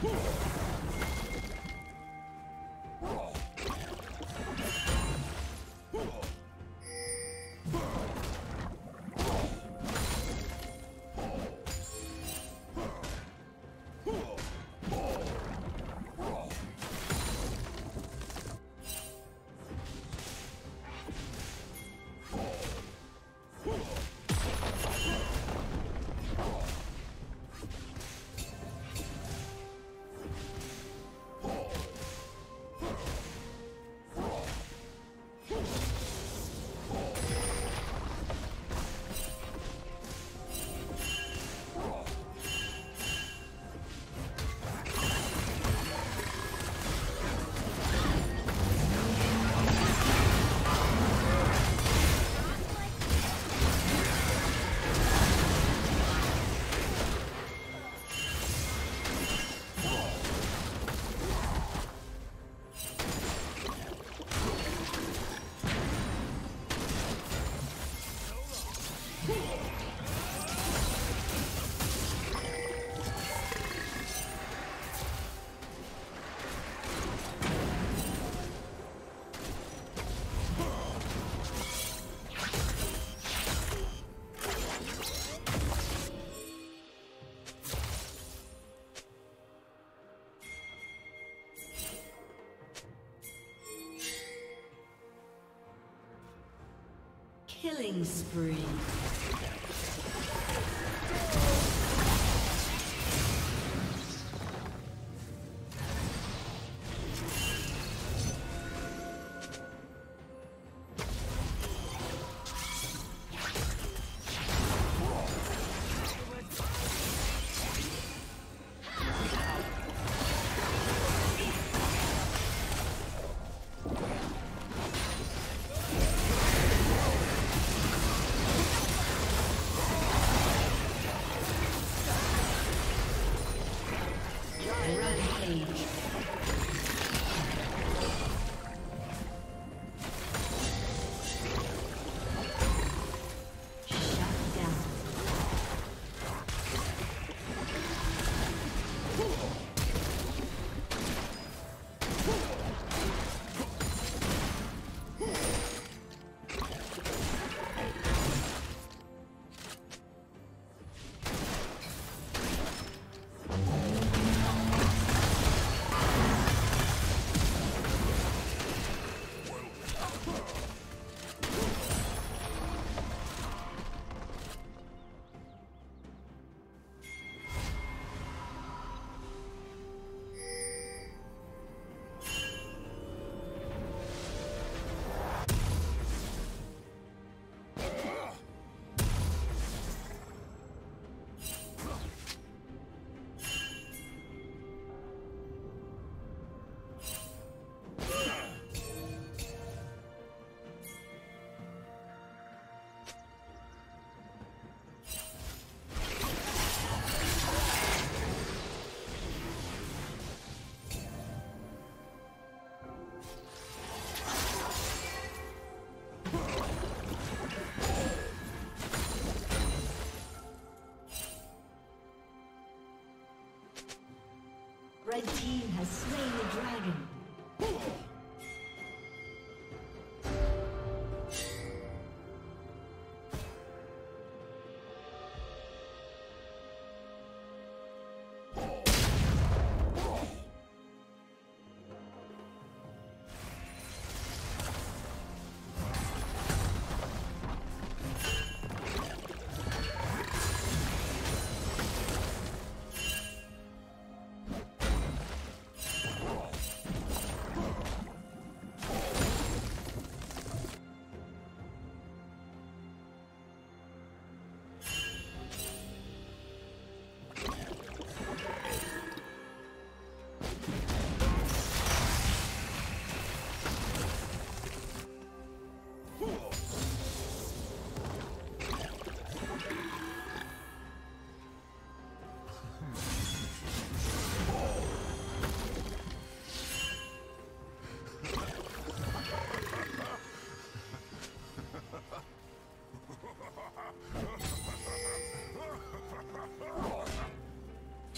Whoa. Killing spree.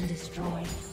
Been destroyed.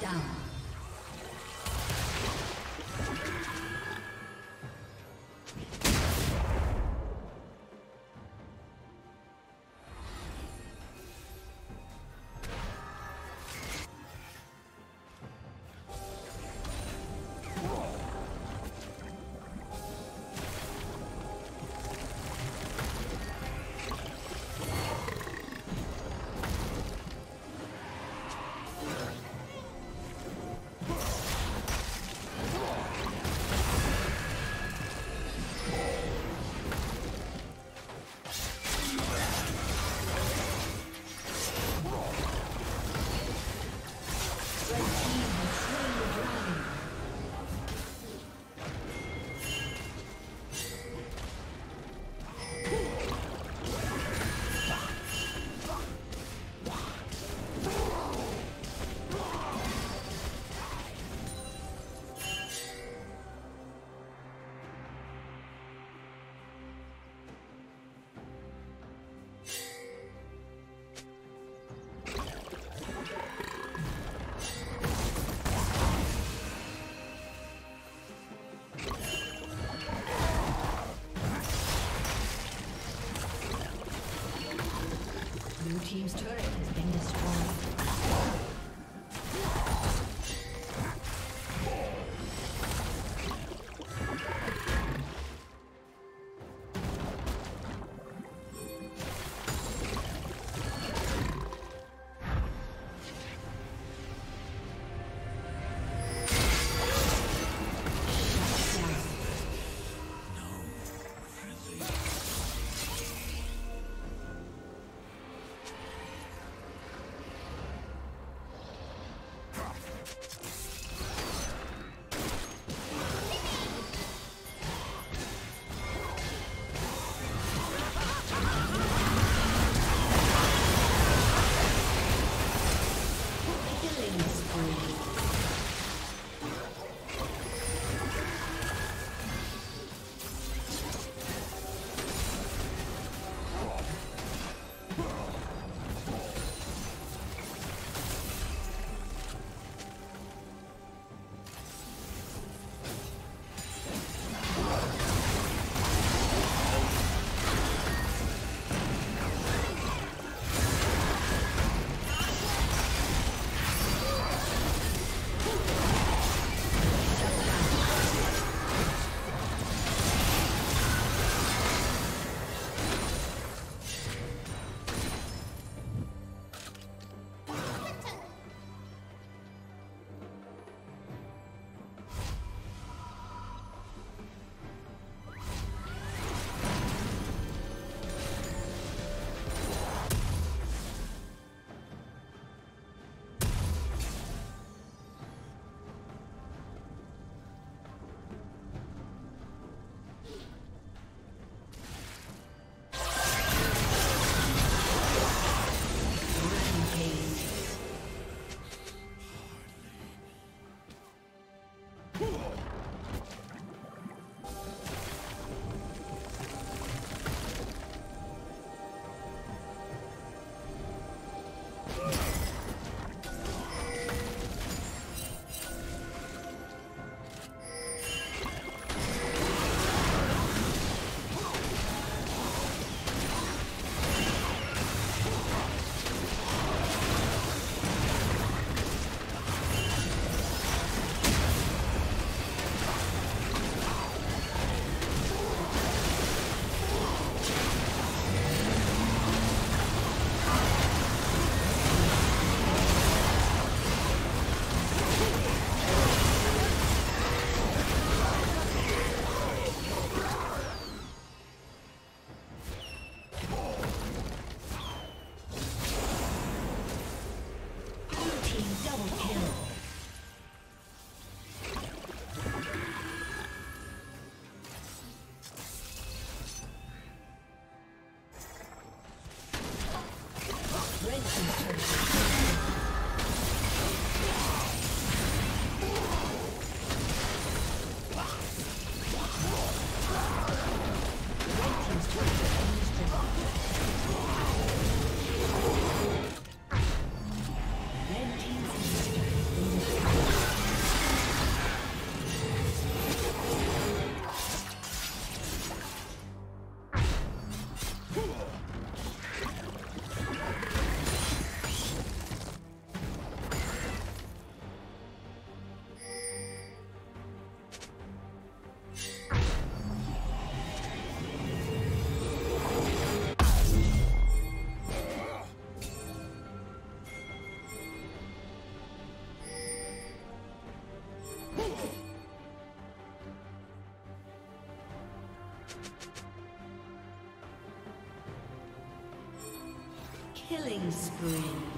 Down. Killing spree.